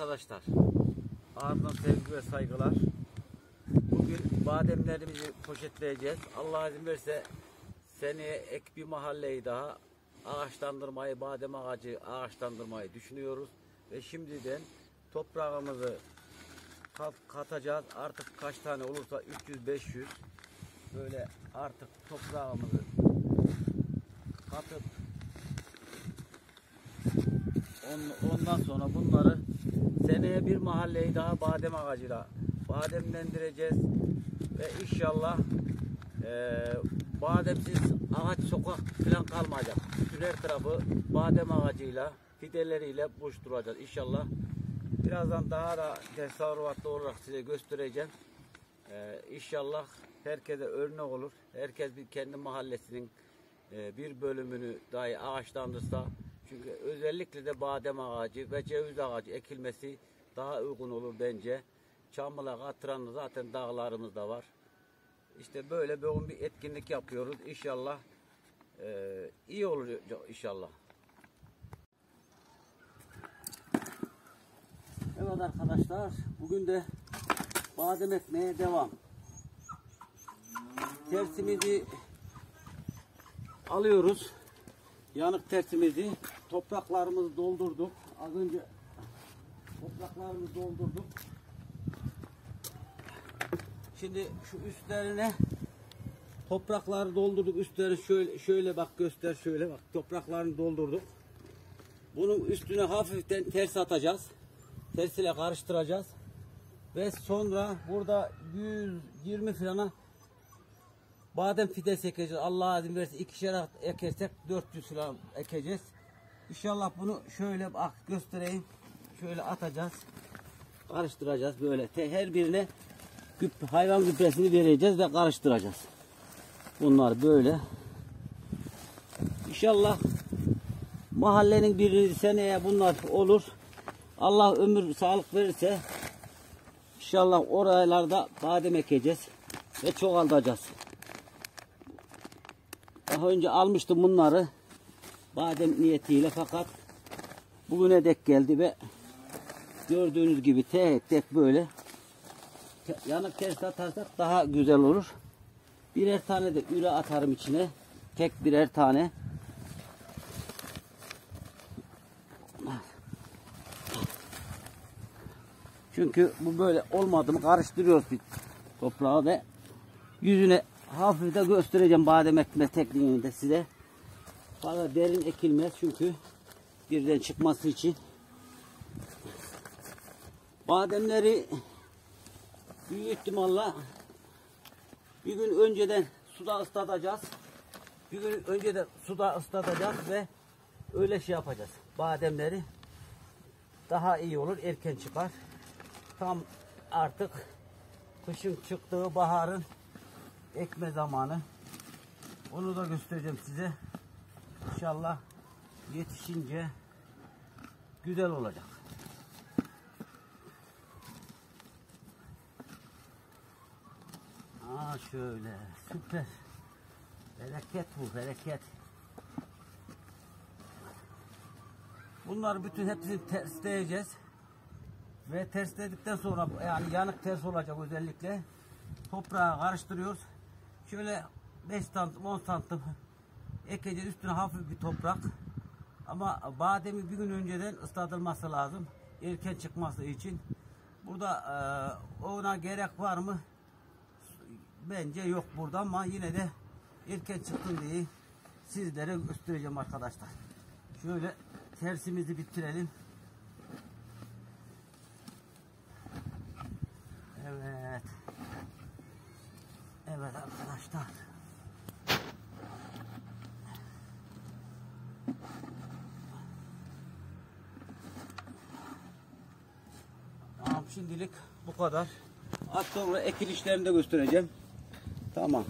arkadaşlar. Ardından sevgi ve saygılar. Bugün bademlerimizi poşetleyeceğiz. Allah izin verirse seneye ek bir mahalleyi daha ağaçlandırmayı, badem ağacı ağaçlandırmayı düşünüyoruz. Ve şimdiden toprağımızı kat- katacağız. Artık kaç tane olursa 300-500 böyle artık toprağımızı katıp On- Ondan sonra bunları seneye bir mahalleyi daha badem ağacıyla bademlendireceğiz ve inşallah eee bademsiz ağaç sokak falan kalmayacak. Bütün her tarafı badem ağacıyla fideleriyle buluşturacağız inşallah. Birazdan daha da tesarrufatlı olarak size göstereceğim. Eee inşallah herkese örnek olur. Herkes bir kendi mahallesinin e, bir bölümünü dahi ağaçlandırsa çünkü özellikle de badem ağacı ve ceviz ağacı ekilmesi daha uygun olur bence. Çamlığa Katıran'da zaten dağlarımız da var. İşte böyle bir bir etkinlik yapıyoruz. İnşallah e, iyi olur inşallah. Evet arkadaşlar bugün de badem ekmeye devam. Tersimizi alıyoruz. Yanık tersimizi topraklarımızı doldurduk. Az önce topraklarımızı doldurduk. Şimdi şu üstlerine toprakları doldurduk. Üstleri şöyle şöyle bak göster şöyle bak topraklarını doldurduk. Bunun üstüne hafiften ters atacağız. Ters ile karıştıracağız. Ve sonra burada 120 filana Badem fidesi ekeceğiz. Allah izin verirse ikişer ekersek 400 falan ekeceğiz. İnşallah bunu şöyle bak göstereyim. Şöyle atacağız. Karıştıracağız böyle. Her birine güp- hayvan gübresini vereceğiz ve karıştıracağız. Bunlar böyle. İnşallah mahallenin bir seneye bunlar olur. Allah ömür sağlık verirse inşallah oralarda badem ekeceğiz ve çoğaltacağız. Daha önce almıştım bunları badem niyetiyle fakat bugüne dek geldi ve gördüğünüz gibi tek tek böyle yanık ters atarsak daha güzel olur. Birer tane de üre atarım içine. Tek birer tane. Çünkü bu böyle olmadı mı karıştırıyoruz bir toprağı ve yüzüne hafif de göstereceğim badem ekme tekniğini de size. Fazla derin ekilmez çünkü birden çıkması için. Bademleri büyük ihtimalle bir gün önceden suda ıslatacağız. Bir gün önceden suda ıslatacağız ve öyle şey yapacağız. Bademleri daha iyi olur, erken çıkar. Tam artık kışın çıktığı baharın ekme zamanı. Onu da göstereceğim size. İnşallah yetişince güzel olacak. Aa şöyle süper. Bereket bu bereket. Bunlar bütün hepsini tersleyeceğiz. Ve tersledikten sonra yani yanık ters olacak özellikle. Toprağa karıştırıyoruz. Şöyle 5 santim 10 santim ekeceğiz üstüne hafif bir toprak. Ama bademi bir gün önceden ıslatılması lazım. Erken çıkması için. Burada e, ona gerek var mı? Bence yok burada ama yine de erken çıktın diye sizlere göstereceğim arkadaşlar. Şöyle tersimizi bitirelim. Evet. Evet arkadaşlar. Tamam şimdilik bu kadar. Az sonra ekil işlerini de göstereceğim. Tamam.